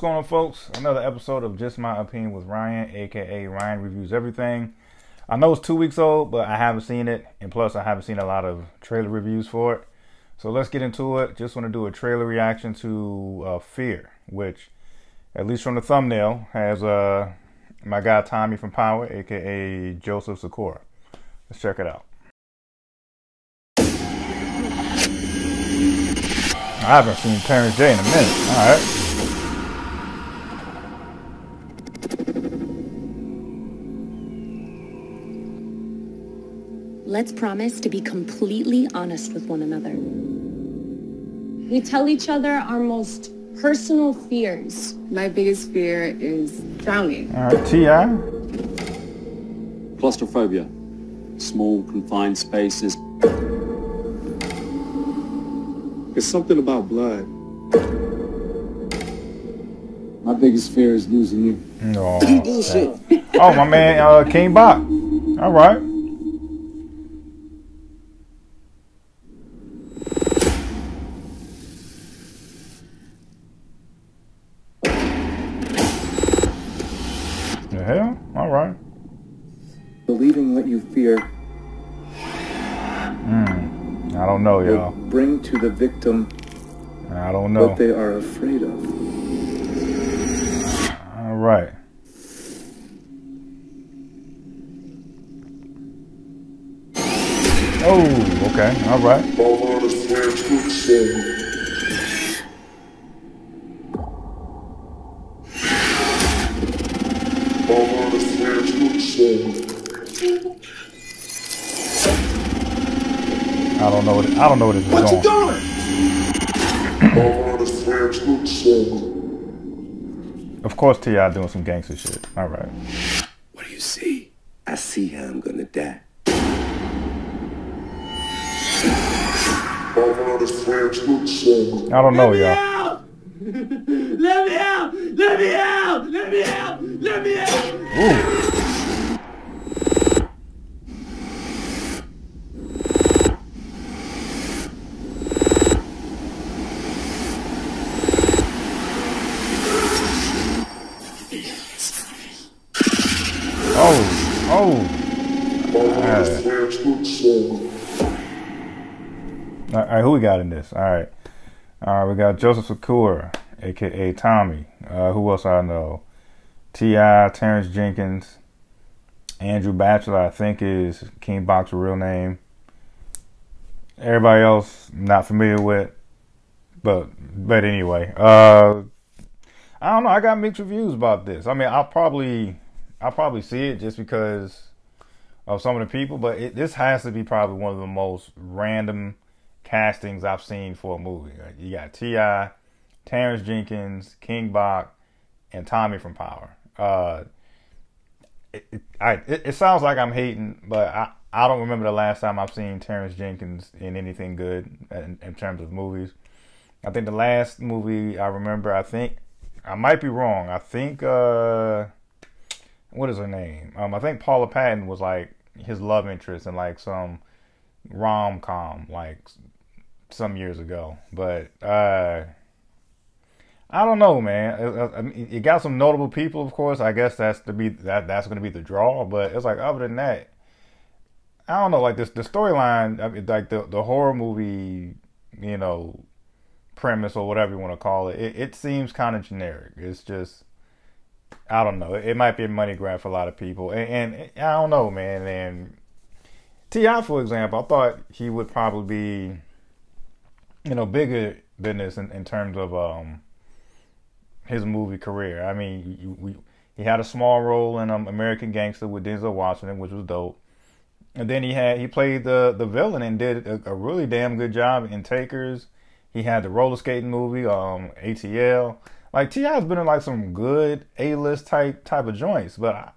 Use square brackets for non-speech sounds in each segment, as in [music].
going on, folks? Another episode of Just My Opinion with Ryan, aka Ryan Reviews Everything. I know it's two weeks old, but I haven't seen it, and plus, I haven't seen a lot of trailer reviews for it. So let's get into it. Just want to do a trailer reaction to uh, Fear, which, at least from the thumbnail, has uh, my guy Tommy from Power, aka Joseph Sikora. Let's check it out. I haven't seen Terrence J in a minute. All right. Let's promise to be completely honest with one another. We tell each other our most personal fears. My biggest fear is drowning. All right, T.I. Claustrophobia. Small, confined spaces. It's something about blood. My biggest fear is losing you. No. [laughs] oh, my man, uh, King Bach. All right. The hell? All right. Believing what you fear Hmm. I don't know, will y'all. bring to the victim I don't know. what they are afraid of. All right. Oh, okay. All right. I don't know what I don't know what this is What you going. doing? Of course, T.I. doing some gangster shit. All right. What do you see? I see how I'm gonna die. I don't know, y'all. [laughs] Let me out! Let me out! Let me out! Let me out! Ooh. Oh, oh. All right, who we got in this? All right. All right, we got Joseph Sikora, aka Tommy. Uh, who else I know? T.I., Terrence Jenkins, Andrew Bachelor, I think is King Bach's real name. Everybody else, not familiar with. But but anyway, uh, I don't know. I got mixed reviews about this. I mean, I'll probably I'll probably see it just because of some of the people, but it, this has to be probably one of the most random castings I've seen for a movie. Like, you got T.I., Terrence Jenkins, King Bach, and Tommy from Power. Uh, it, it, I, it, it sounds like I'm hating, but I, I don't remember the last time I've seen Terrence Jenkins in anything good in, in terms of movies. I think the last movie I remember, I think I might be wrong. I think uh, what is her name? Um, I think Paula Patton was like his love interest in like some rom com like some years ago. But uh, I don't know, man. It, I mean, you got some notable people, of course. I guess that's to be that that's going to be the draw. But it's like other than that, I don't know. Like this, the storyline, I mean, like the the horror movie, you know, premise or whatever you want to call it. It, it seems kind of generic. It's just. I don't know. It might be a money grab for a lot of people, and, and I don't know, man. And T.I., for example, I thought he would probably be, you know, bigger than this in, in terms of um his movie career. I mean, you, we, he had a small role in um, American Gangster with Denzel Washington, which was dope. And then he had he played the the villain and did a, a really damn good job in Takers. He had the roller skating movie, um, ATL. Like T.I.'s been in like some good A list type type of joints, but I,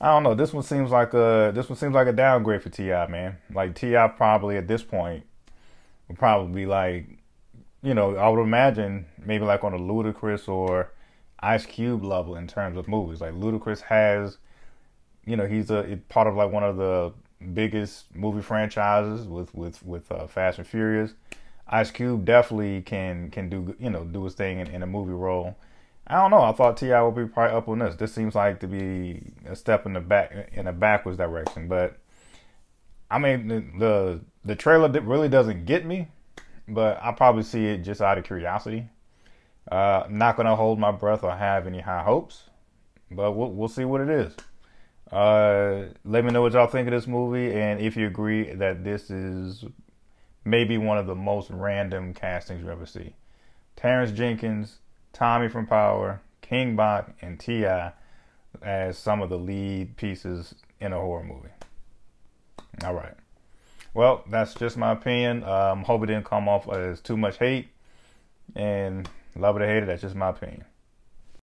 I don't know. This one seems like a this one seems like a downgrade for T.I. Man. Like T.I. probably at this point would probably be like, you know, I would imagine maybe like on a Ludacris or Ice Cube level in terms of movies. Like Ludacris has, you know, he's a part of like one of the biggest movie franchises with with with uh, Fast and Furious. Ice Cube definitely can can do you know do his thing in, in a movie role. I don't know. I thought T.I. would be probably up on this. This seems like to be a step in the back in a backwards direction. But I mean, the the, the trailer really doesn't get me, but I probably see it just out of curiosity. Uh, I'm not gonna hold my breath or have any high hopes, but we'll we'll see what it is. Uh, let me know what y'all think of this movie and if you agree that this is maybe one of the most random castings you ever see. Terrence Jenkins, Tommy from Power, King Bach, and T.I. as some of the lead pieces in a horror movie. All right. Well, that's just my opinion. Um, hope it didn't come off as too much hate. And love it or hate it, that's just my opinion.